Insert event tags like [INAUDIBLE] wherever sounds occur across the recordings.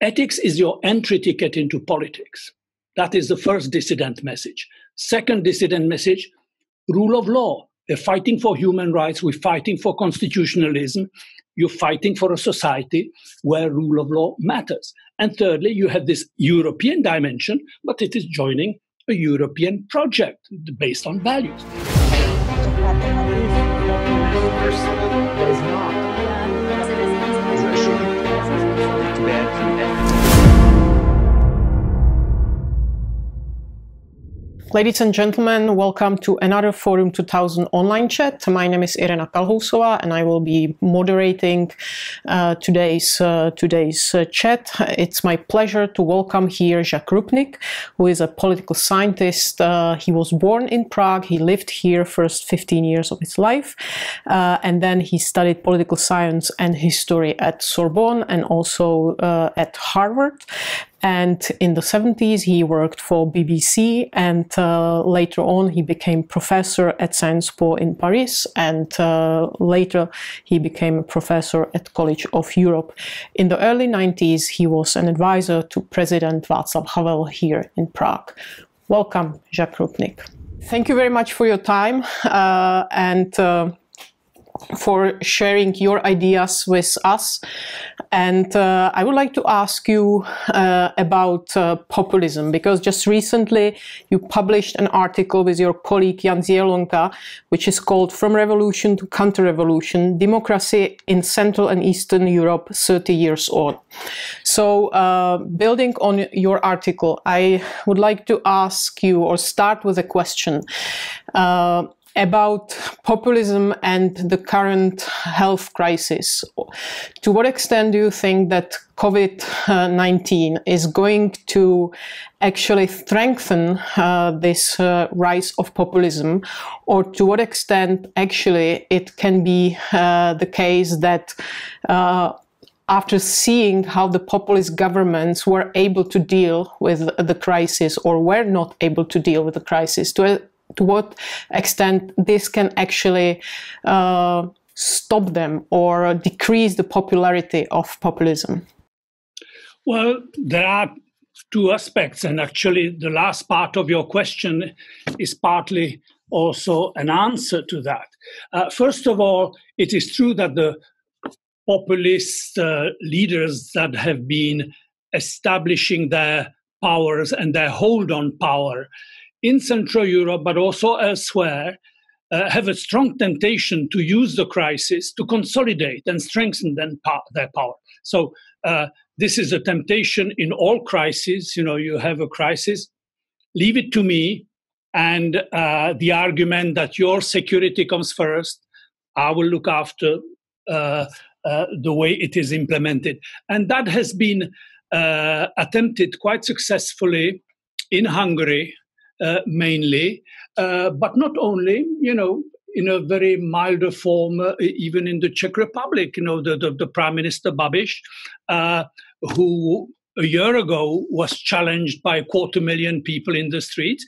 ethics is your entry ticket into politics. That is the first dissident message. Second dissident message rule of law. We're fighting for human rights, we're fighting for constitutionalism, you're fighting for a society where rule of law matters. And thirdly, you have this European dimension, but it is joining a European project based on values. Ladies and gentlemen, welcome to another Forum 2000 online chat. My name is Irena Kalhousova and I will be moderating uh, today's uh, today's uh, chat. It's my pleasure to welcome here Jacques Rupnik, who is a political scientist. Uh, he was born in Prague. He lived here first 15 years of his life, uh, and then he studied political science and history at Sorbonne and also uh, at Harvard. And in the 70s, he worked for BBC, and uh, later on, he became professor at Sciences Po in Paris, and uh, later he became a professor at College of Europe. In the early 90s, he was an advisor to President Václav Havel here in Prague. Welcome, Jacques Rupnik. Thank you very much for your time, uh, and uh, for sharing your ideas with us. And uh, I would like to ask you uh, about uh, populism, because just recently you published an article with your colleague Jan Zielonka, which is called From Revolution to Counter-Revolution, Democracy in Central and Eastern Europe 30 Years On. So uh, building on your article, I would like to ask you or start with a question uh, about populism and the current health crisis. To what extent do you think that COVID-19 is going to actually strengthen uh, this uh, rise of populism, or to what extent actually it can be uh, the case that uh, after seeing how the populist governments were able to deal with the crisis or were not able to deal with the crisis, to to what extent this can actually uh, stop them or decrease the popularity of populism? Well, there are two aspects, and actually, the last part of your question is partly also an answer to that. Uh, first of all, it is true that the populist uh, leaders that have been establishing their powers and their hold on power in Central Europe, but also elsewhere, uh, have a strong temptation to use the crisis to consolidate and strengthen their power. So uh, this is a temptation in all crises. You know, you have a crisis, leave it to me, and uh, the argument that your security comes first, I will look after uh, uh, the way it is implemented, and that has been uh, attempted quite successfully in Hungary uh, mainly, uh, but not only, you know, in a very milder form, uh, even in the Czech Republic. You know, the, the, the Prime Minister Babiš, uh, who a year ago was challenged by a quarter million people in the streets,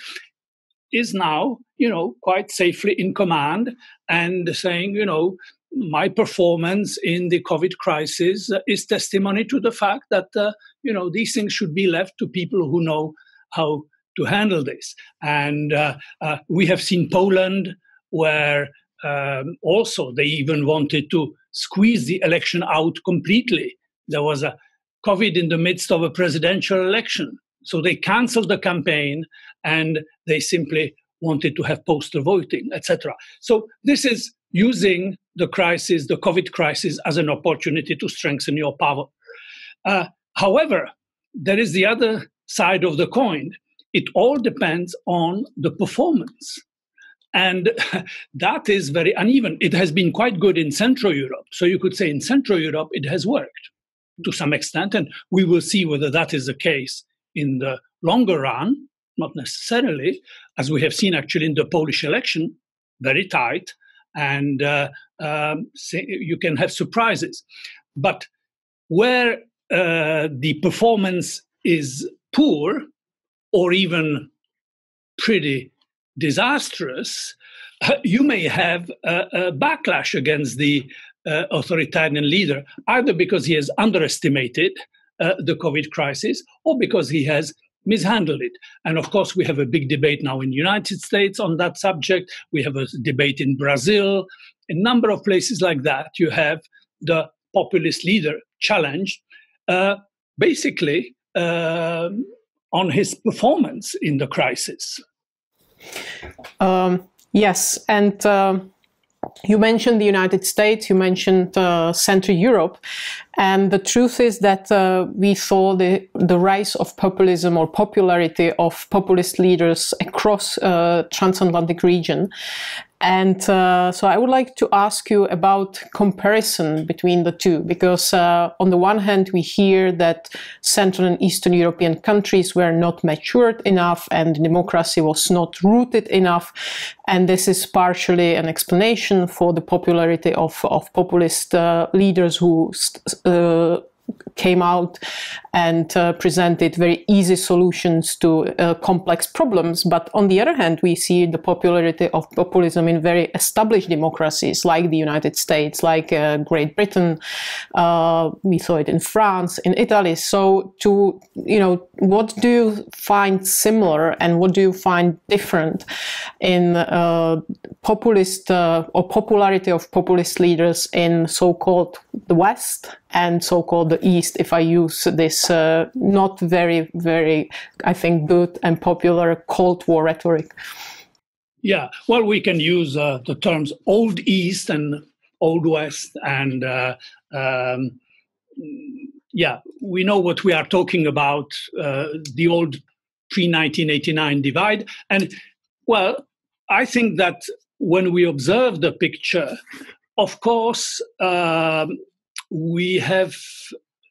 is now, you know, quite safely in command and saying, you know, my performance in the COVID crisis is testimony to the fact that, uh, you know, these things should be left to people who know how to handle this. And uh, uh, we have seen Poland, where um, also they even wanted to squeeze the election out completely. There was a COVID in the midst of a presidential election. So they canceled the campaign and they simply wanted to have postal voting, etc. So this is using the crisis, the COVID crisis, as an opportunity to strengthen your power. Uh, however, there is the other side of the coin it all depends on the performance. And [LAUGHS] that is very uneven. It has been quite good in Central Europe. So you could say in Central Europe, it has worked to some extent. And we will see whether that is the case in the longer run, not necessarily, as we have seen actually in the Polish election, very tight. And uh, um, you can have surprises. But where uh, the performance is poor, or even pretty disastrous, you may have a, a backlash against the uh, authoritarian leader, either because he has underestimated uh, the COVID crisis or because he has mishandled it. And of course, we have a big debate now in the United States on that subject. We have a debate in Brazil, a number of places like that. You have the populist leader challenged, uh, basically uh, on his performance in the crisis. Um, yes, and. Uh you mentioned the United States, you mentioned uh, Central Europe, and the truth is that uh, we saw the, the rise of populism or popularity of populist leaders across uh, transatlantic region. And uh, so I would like to ask you about comparison between the two, because uh, on the one hand, we hear that Central and Eastern European countries were not matured enough and democracy was not rooted enough. And this is partially an explanation for the popularity of, of populist uh, leaders who uh, came out and uh, presented very easy solutions to uh, complex problems. But on the other hand, we see the popularity of populism in very established democracies like the United States, like uh, Great Britain. Uh, we saw it in France, in Italy. So, to you know, what do you find similar and what do you find different in uh, populist uh, or popularity of populist leaders in so-called the West and so-called the East? If I use this uh, not very, very, I think, good and popular Cold War rhetoric. Yeah, well, we can use uh, the terms Old East and Old West, and uh, um, yeah, we know what we are talking about uh, the old pre 1989 divide. And well, I think that when we observe the picture, of course, um, we have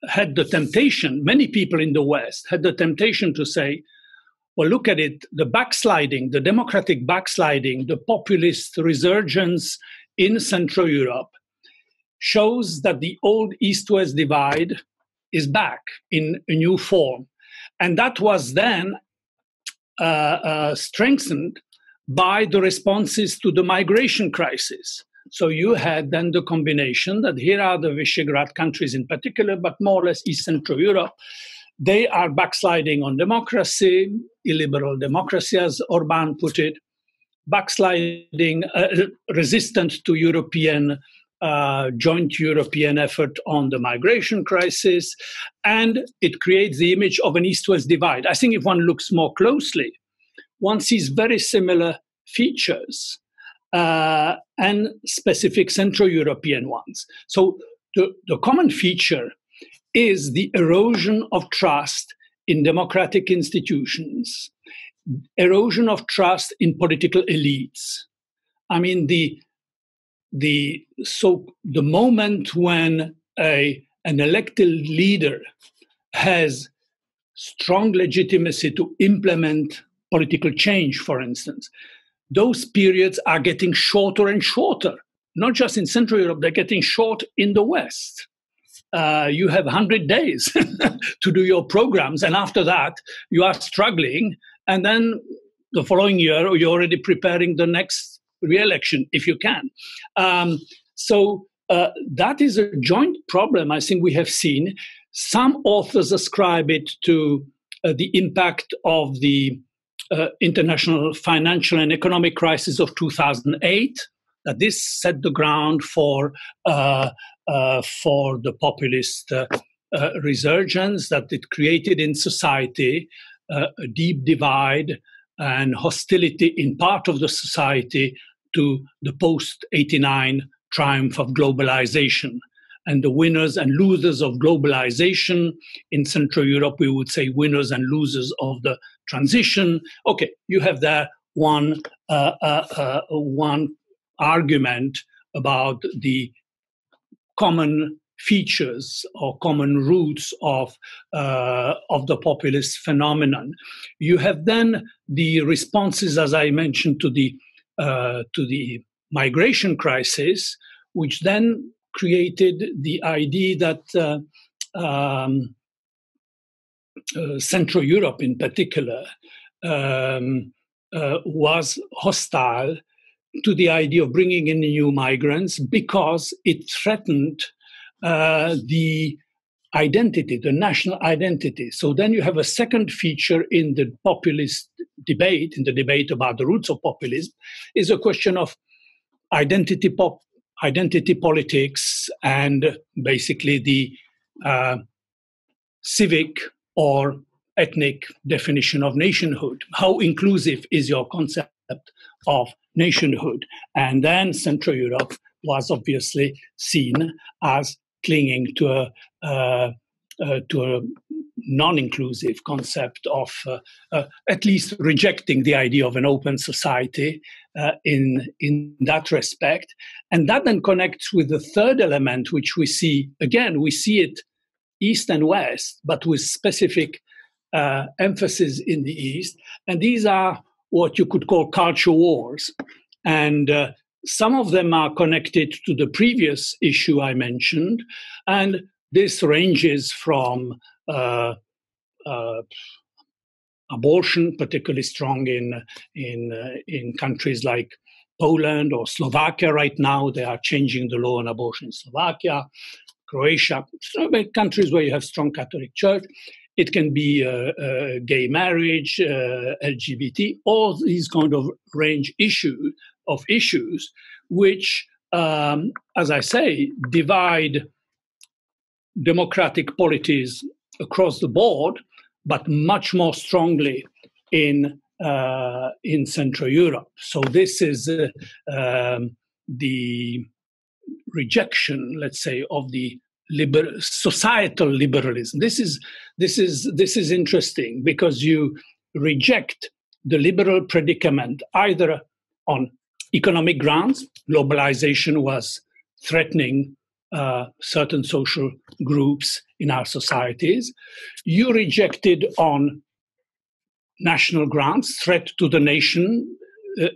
had the temptation, many people in the West had the temptation to say, well, look at it, the backsliding, the democratic backsliding, the populist resurgence in Central Europe shows that the old East West divide is back in a new form. And that was then uh, uh, strengthened by the responses to the migration crisis. So you had then the combination that here are the Visegrad countries in particular, but more or less East Central Europe. They are backsliding on democracy, illiberal democracy, as Orban put it, backsliding, uh, resistant to European uh, joint European effort on the migration crisis, and it creates the image of an East West divide. I think if one looks more closely, one sees very similar features uh, and specific Central European ones. So the, the common feature is the erosion of trust in democratic institutions, erosion of trust in political elites. I mean, the the so the moment when a an elected leader has strong legitimacy to implement political change, for instance, those periods are getting shorter and shorter. Not just in Central Europe, they're getting short in the West. Uh, you have 100 days [LAUGHS] to do your programs, and after that, you are struggling. And then the following year, you're already preparing the next re-election if you can. Um, so uh, that is a joint problem. I think we have seen. Some authors ascribe it to uh, the impact of the uh, international financial and economic crisis of 2008 that this set the ground for uh, uh, for the populist uh, uh, resurgence that it created in society uh, a deep divide and hostility in part of the society to the post 89 triumph of globalization and the winners and losers of globalization. In Central Europe, we would say winners and losers of the transition. Okay, you have there one uh, uh, uh, one argument about the common features or common roots of uh, of the populist phenomenon. You have then the responses, as I mentioned, to the uh, to the migration crisis, which then created the idea that uh, um, Central Europe, in particular, um, uh, was hostile to the idea of bringing in new migrants because it threatened uh, the identity, the national identity. So then you have a second feature in the populist debate, in the debate about the roots of populism, is a question of identity pop, identity politics, and basically the uh, civic or ethnic definition of nationhood. How inclusive is your concept of nationhood? And then Central Europe was obviously seen as clinging to a uh, uh, to a non-inclusive concept of uh, uh, at least rejecting the idea of an open society uh, in in that respect and that then connects with the third element which we see again we see it east and west but with specific uh, emphasis in the east. And these are what you could call culture wars. And some of them are connected to the previous issue I mentioned, and this ranges from uh, uh, abortion, particularly strong in in uh, in countries like Poland or Slovakia. Right now, they are changing the law on abortion in Slovakia, Croatia, countries where you have strong Catholic Church. It can be uh, uh, gay marriage, uh, LGBT, all these kind of range issues of issues, which, um, as I say, divide democratic polities across the board, but much more strongly in uh, in Central Europe. So this is uh, um, the rejection, let's say, of the liber- societal liberalism. This is this is this is interesting because you reject the liberal predicament either on economic grounds. Globalization was threatening uh, certain social groups in our societies. You rejected on national grounds threat to the nation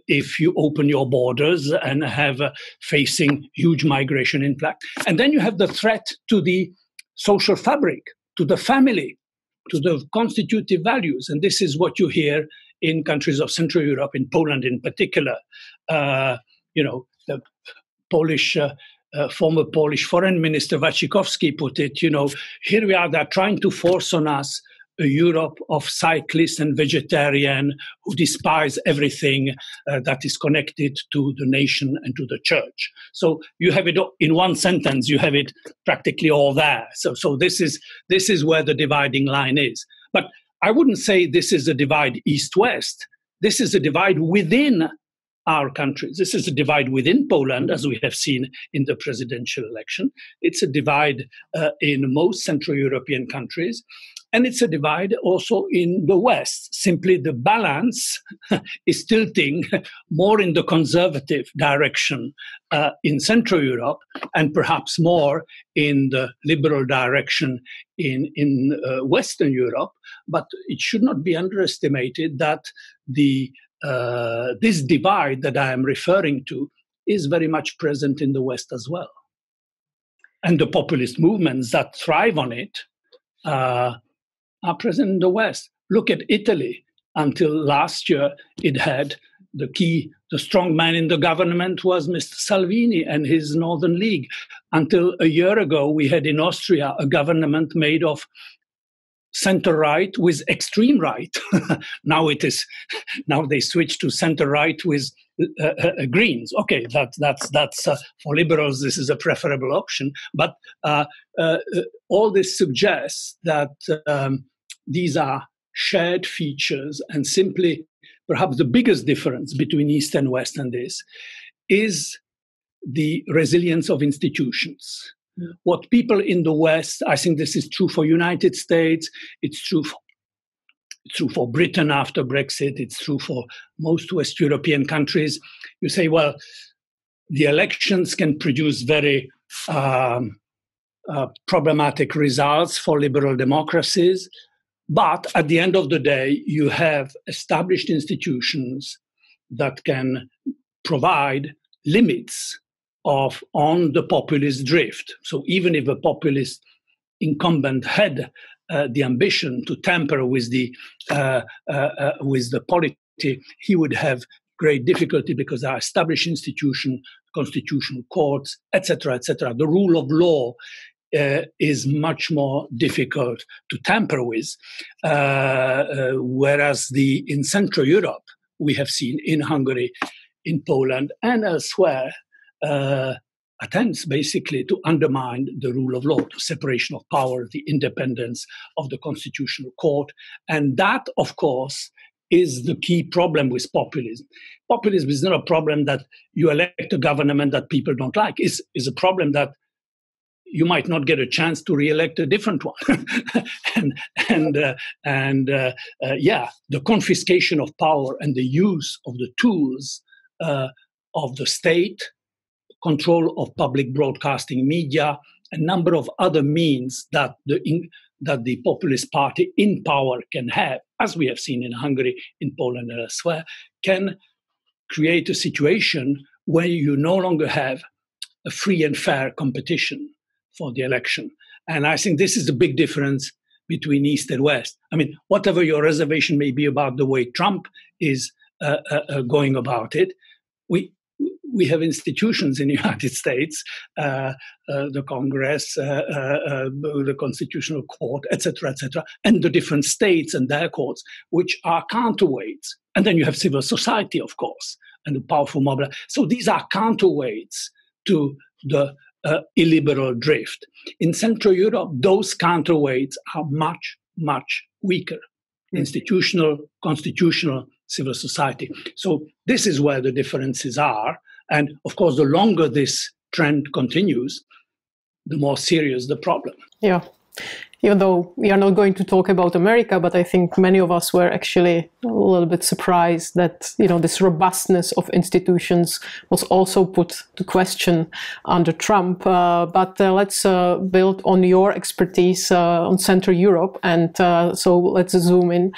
if you open your borders and have uh, facing huge migration influx. And then you have the threat to the social fabric, to the family, to the constitutive values. And this is what you hear in countries of Central Europe, in Poland in particular. Uh, you know, the Polish. Uh, uh, former Polish foreign minister Waszczykowski put it, you know, here we are, they're trying to force on us a Europe of cyclists and vegetarian who despise everything uh, that is connected to the nation and to the church. So you have it in one sentence. You have it practically all there. So so this is this is where the dividing line is. But I wouldn't say this is a divide east west. This is a divide within our countries. This is a divide within Poland, as we have seen in the presidential election. It's a divide uh, in most Central European countries. And it's a divide also in the West. Simply the balance [LAUGHS] is tilting [LAUGHS] more in the conservative direction uh, in Central Europe and perhaps more in the liberal direction in, in uh, Western Europe. But it should not be underestimated that the uh, this divide that I am referring to is very much present in the West as well. And the populist movements that thrive on it uh, are present in the West. Look at Italy. Until last year, it had the key, the strong man in the government was Mr. Salvini and his Northern League. Until a year ago, we had in Austria a government made of center right with extreme right. [LAUGHS] now it is, [LAUGHS] now they switch to center right with uh, uh, uh, Greens. Okay, that, that's that's uh, for liberals. This is a preferable option. But uh, uh, all this suggests that um, these are shared features and simply perhaps the biggest difference between east and west and this is the resilience of institutions what people in the west i think this is true for united states it's true for it's true for Britain after Brexit. It's true for most West European countries. You say, well, the elections can produce very um, uh, problematic results for liberal democracies. But at the end of the day, you have established institutions that can provide limits of on the populist drift. So even if a populist incumbent had uh, the ambition to tamper with the uh, uh, uh with the polity, he would have great difficulty because there are established institutions, constitutional courts, etc., etc. The rule of law uh, is much more difficult to tamper with. Uh, uh, whereas the in Central Europe, we have seen in Hungary, in Poland, and elsewhere, uh, attempts basically to undermine the rule of law, the separation of power, the independence of the constitutional court. And that, of course, is the key problem with populism. Populism is not a problem that you elect a government that people don't like. It's, it's a problem that you might not get a chance to re-elect a different one. [LAUGHS] and and uh, and uh, uh, yeah, the confiscation of power and the use of the tools uh, of the state, control of public broadcasting media, a number of other means that the in, that the populist party in power can have, as we have seen in Hungary, in Poland, and elsewhere, can create a situation where you no longer have a free and fair competition for the election. And I think this is the big difference between East and West. I mean, whatever your reservation may be about the way Trump is uh, uh, uh going about it, we we have institutions in the [LAUGHS] United States, uh, uh, the Congress, uh, the Constitutional Court, etc., etc., and the different states and their courts, which are counterweights. And then you have civil society, of course, and the powerful mob. So these are counterweights to the uh, illiberal drift. In Central Europe, those counterweights are much, much weaker. Mm. Institutional, constitutional, civil society. So this is where the differences are. And of course, the longer this trend continues, the more serious the problem. Yeah even though we are not going to talk about America, but I think many of us were actually a little bit surprised that you know this robustness of institutions was also put to question under Trump. Uh, but uh, let's uh, build on your expertise uh, on Central Europe, and uh, so let's zoom in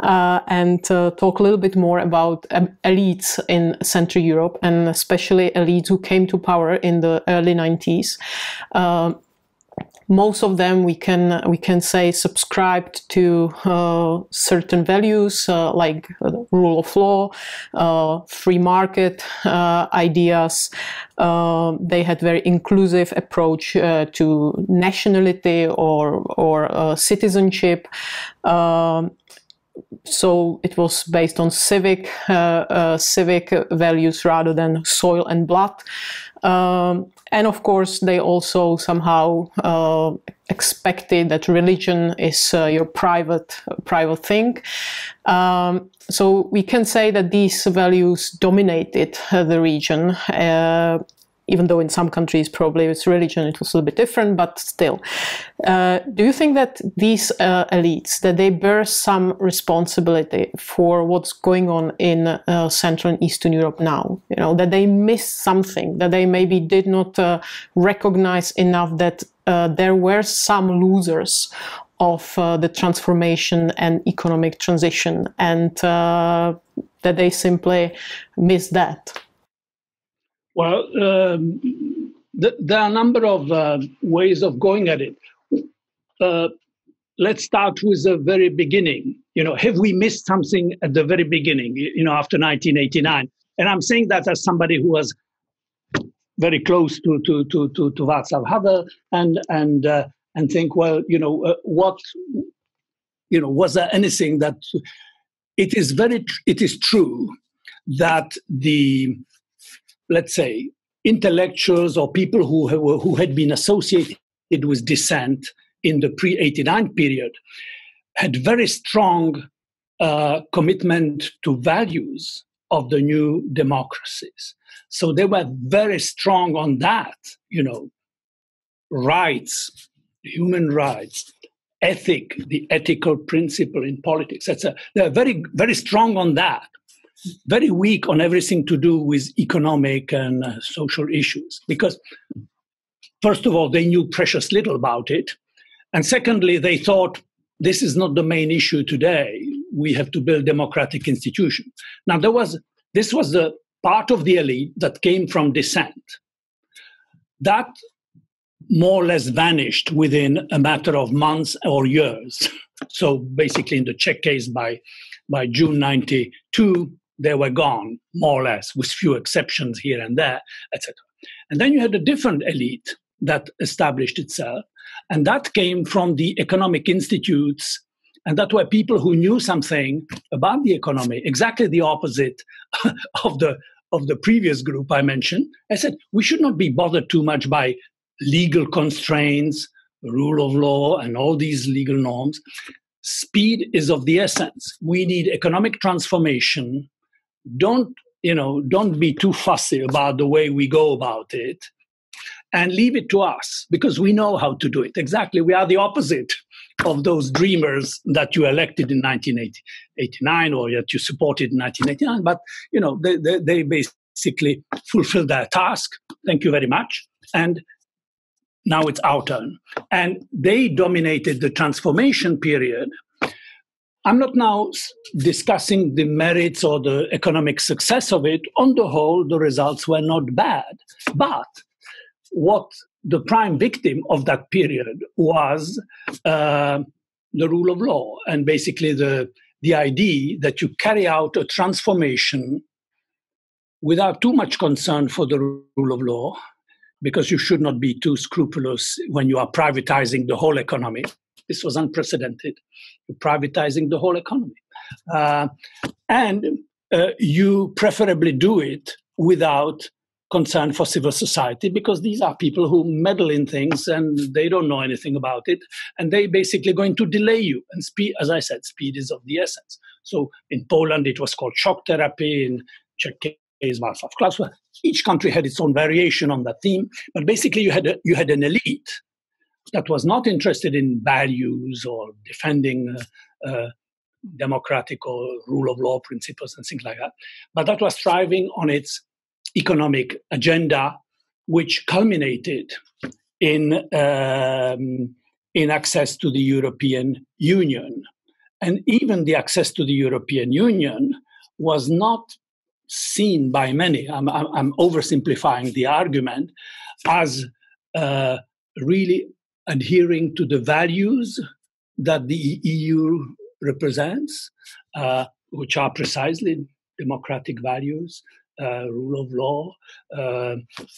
uh, and talk a little bit more about um, elites in Central Europe, and especially elites who came to power in the early 90s most of them we can we can say subscribed to uh, certain values uh, like rule of law, uh, free market uh, ideas. Uh, they had very inclusive approach uh, to nationality or or citizenship. Um, so it was based on civic civic values rather than soil and blood. Um, and of course, they also somehow uh, expected that religion is uh, your private private thing. Um, so we can say that these values dominated uh, the region. Even though in some countries probably it's religion it was a little bit different but still. Uh, do you think that these uh, elites that they bear some responsibility for what's going on in uh, central and eastern europe now? You know that they missed something that they maybe did not uh, recognize enough that uh, there were some losers of uh, the transformation and economic transition and that they simply missed that well, um, th- there are a number of uh, ways of going at it. Uh, let's start with the very beginning. You know, have we missed something at the very beginning? You know, after 1989, and I'm saying that as somebody who was very close to to to to, to Václav Havel, and and uh, and think, well, you know, uh, what, you know, was there anything that? It is very. It is true that the let's say, intellectuals or people who, who had been associated with dissent in the pre 89 period had very strong uh, commitment to values of the new democracies. So they were very strong on that, you know, rights, human rights, ethic, the ethical principle in politics. etc. they're very, very strong on that very weak on everything to do with economic and uh, social issues because first of all they knew precious little about it. And secondly they thought this is not the main issue today. We have to build democratic institutions. Now there was this was the part of the elite that came from dissent. That more or less vanished within a matter of months or years. So basically in the czech case by by june 92 they were gone, more or less, with few exceptions here and there, etc. And then you had a different elite that established itself, And that came from the economic institutes. And that were people who knew something about the economy, exactly the opposite [LAUGHS] of the of the previous group I mentioned. I said we should not be bothered too much by legal constraints, rule of law, and all these legal norms. Speed is of the essence. We need economic transformation. Don't you know? Don't be too fussy about the way we go about it and leave it to us because we know how to do it. Exactly. We are the opposite of those dreamers that you elected in 1989 or that you supported in 1989. But, you know, they, they, they basically fulfilled their task. Thank you very much. And now it's our turn. And they dominated the transformation period. I'm not now discussing the merits or the economic success of it. On the whole, the results were not bad. But what the prime victim of that period was uh, the rule of law and basically the, the idea that you carry out a transformation without too much concern for the rule of law, because you should not be too scrupulous when you are privatizing the whole economy. This was unprecedented. You're privatizing the whole economy. Uh, and uh, you preferably do it without concern for civil society because these are people who meddle in things and they don't know anything about it and they basically going to delay you and speed as i said speed is of the essence so in poland it was called shock therapy in czech case Václav Klaus. Each country had its own variation on that theme, but basically you had a, you had an elite that was not interested in values or defending uh, uh, democratic or rule of law principles and things like that, but that was thriving on its economic agenda, which culminated in, um, in access to the European Union. And even the access to the European Union was not seen by many, I'm, I'm oversimplifying the argument, as uh, really adhering to the values that the EU represents, uh, which are precisely democratic values, uh, rule of law, uh,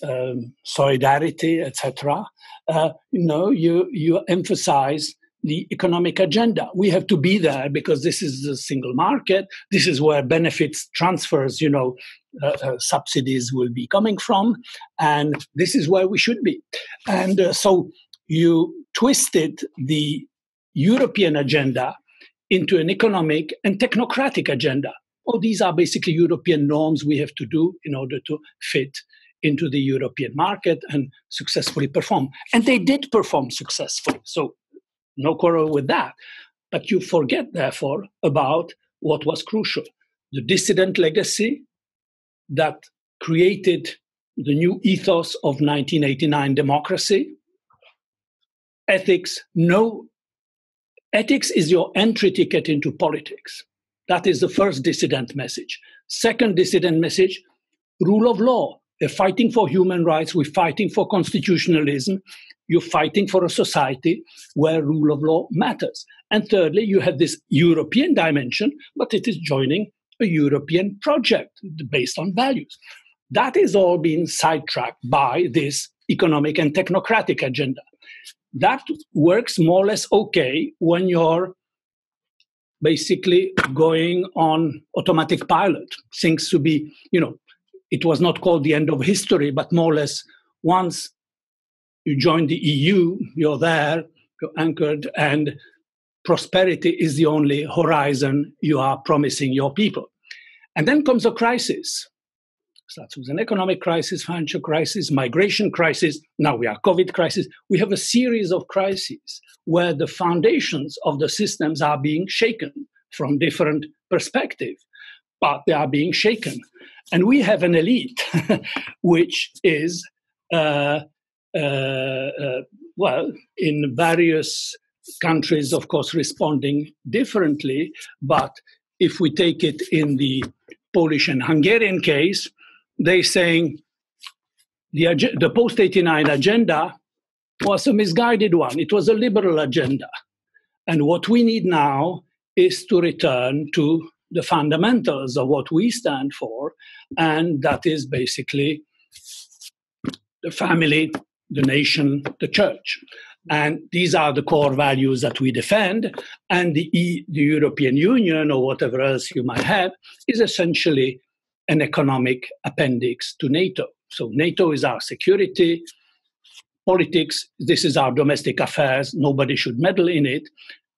um, solidarity, etc. Uh, you know, you you emphasize the economic agenda. We have to be there because this is the single market. This is where benefits transfers, you know, uh, uh, subsidies will be coming from, and this is where we should be. And uh, so you twisted the European agenda into an economic and technocratic agenda oh, these are basically European norms we have to do in order to fit into the European market and successfully perform. And they did perform successfully. So, no quarrel with that. But you forget, therefore, about what was crucial the dissident legacy that created the new ethos of 1989 democracy. Ethics, no, ethics is your entry ticket into politics. That is the first dissident message. Second dissident message rule of law. We're fighting for human rights, we're fighting for constitutionalism, you're fighting for a society where rule of law matters. And thirdly, you have this European dimension, but it is joining a European project based on values. That is all being sidetracked by this economic and technocratic agenda. That works more or less okay when you're basically going on automatic pilot. Things to be, you know, it was not called the end of history, but more or less once you join the EU, you're there, you're anchored, and prosperity is the only horizon you are promising your people. And then comes a crisis. Starts with an economic crisis, financial crisis, migration crisis. Now we are COVID crisis. We have a series of crises where the foundations of the systems are being shaken from different perspective, but they are being shaken. And we have an elite, [LAUGHS] which is, uh, uh, uh, well, in various countries, of course, responding differently. But if we take it in the Polish and Hungarian case, they saying the, the post 89 agenda was a misguided one. It was a liberal agenda. And what we need now is to return to the fundamentals of what we stand for, and that is basically the family, the nation, the church. And these are the core values that we defend. And the, e, the European Union, or whatever else you might have, is essentially an economic appendix to NATO. So NATO is our security. Politics, this is our domestic affairs. Nobody should meddle in it.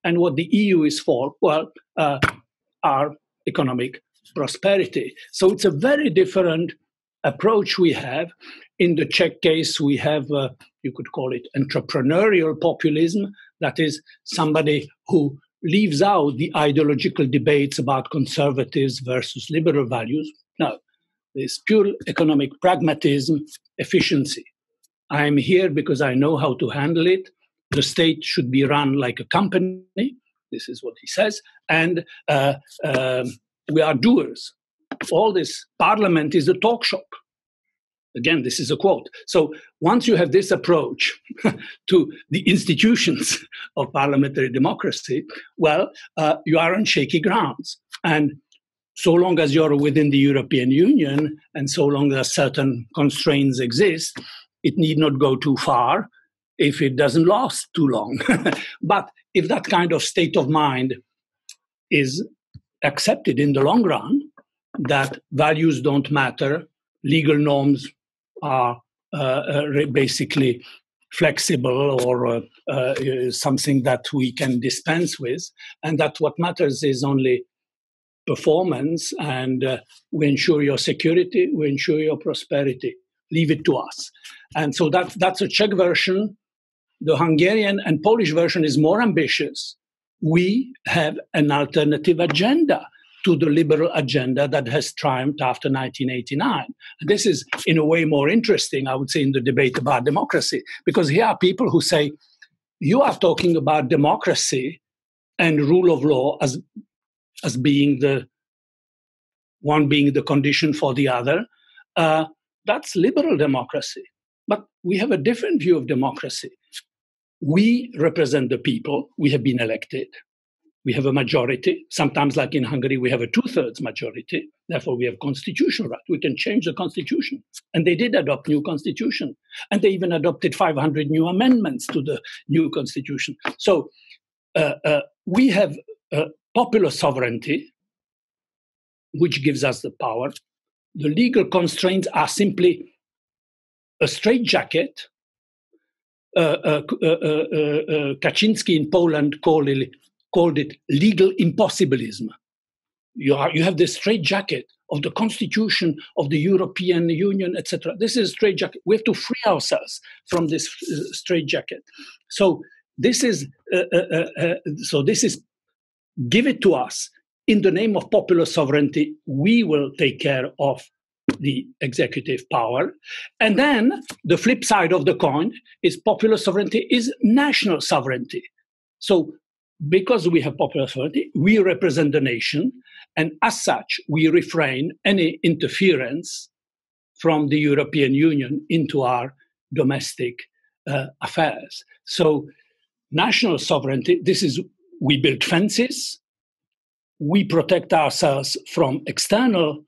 And what the EU is for, well, uh, our economic prosperity. So it's a very different approach we have. In the Czech case, we have, uh, you could call it entrepreneurial populism, that is, somebody who leaves out the ideological debates about conservatives versus liberal values. No, there's pure economic pragmatism, efficiency. I'm here because I know how to handle it. The state should be run like a company. This is what he says. And uh, uh, we are doers. All this parliament is a talk shop. Again, this is a quote. So once you have this approach [LAUGHS] to the institutions of parliamentary democracy, well, uh, you are on shaky grounds. And so long as you're within the European Union and so long as certain constraints exist, it need not go too far if it doesn't last too long. [LAUGHS] but if that kind of state of mind is accepted in the long run, that values don't matter, legal norms are uh, uh, basically flexible or uh, uh, something that we can dispense with, and that what matters is only performance, and uh, we ensure your security, we ensure your prosperity. Leave it to us. And so that, that's a Czech version. The Hungarian and Polish version is more ambitious. We have an alternative agenda to the liberal agenda that has triumphed after 1989. And this is, in a way, more interesting, I would say, in the debate about democracy, because here are people who say, you are talking about democracy and rule of law as, as being the one being the condition for the other. Uh, that's liberal democracy. But we have a different view of democracy. We represent the people, we have been elected we have a majority. Sometimes, like in Hungary, we have a two thirds majority. Therefore, we have constitutional right. We can change the constitution. And they did adopt new constitution. And they even adopted 500 new amendments to the new constitution. So uh, uh, we have uh, popular sovereignty, which gives us the power. The legal constraints are simply a straitjacket. Uh, uh, uh, Kaczynski in Poland called it called it legal impossibilism. You, are, you have the straitjacket of the constitution of the European Union, etc. This is a straitjacket. We have to free ourselves from this uh, straitjacket. So this is uh, uh, uh, uh, so this is give it to us in the name of popular sovereignty. We will take care of the executive power. And then the flip side of the coin is popular sovereignty is national sovereignty. So because we have popular authority, we represent the nation, and as such, we refrain any interference from the European Union into our domestic uh, affairs. So, national sovereignty this is we build fences, we protect ourselves from external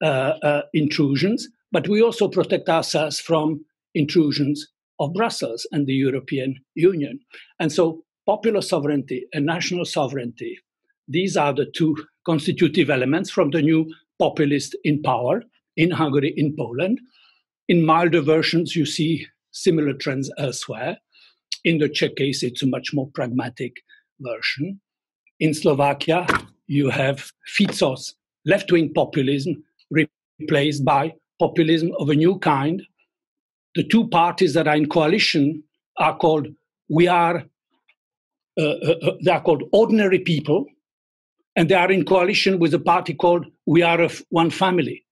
uh, uh, intrusions, but we also protect ourselves from intrusions of Brussels and the European Union. And so popular sovereignty and national sovereignty. These are the two constitutive elements from the new populist in power in Hungary, in Poland. In milder versions, you see similar trends elsewhere. In the Czech case, it's a much more pragmatic version. In Slovakia, you have Fico's left wing populism replaced by populism of a new kind. The two parties that are in coalition are called We Are uh, uh, uh, they are called ordinary people, and they are in coalition with a party called We Are of One Family.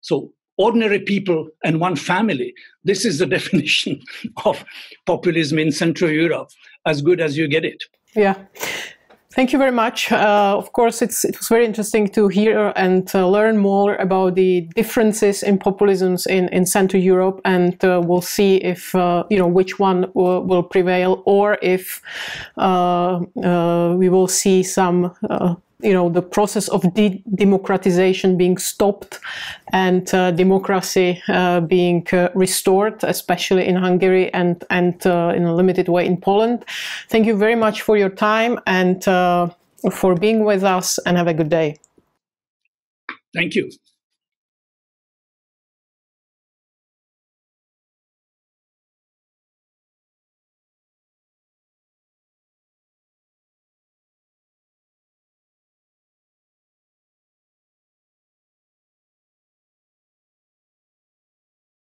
So, ordinary people and one family. [LAUGHS] This is the [LAUGHS] definition of populism in Central Europe, as good as you get it. Yeah. Thank you very much. Uh, of course, it's, it was very interesting to hear and uh, learn more about the differences in populisms in, in Central Europe, and uh, we'll see if uh, you know which one will, prevail, or if uh, uh, we will see some you know the process of de- democratization being stopped and uh, democracy uh, being uh, restored, especially in Hungary and and uh, in a limited way in Poland. Thank you very much for your time and uh, for being with us, and have a good day. Thank you.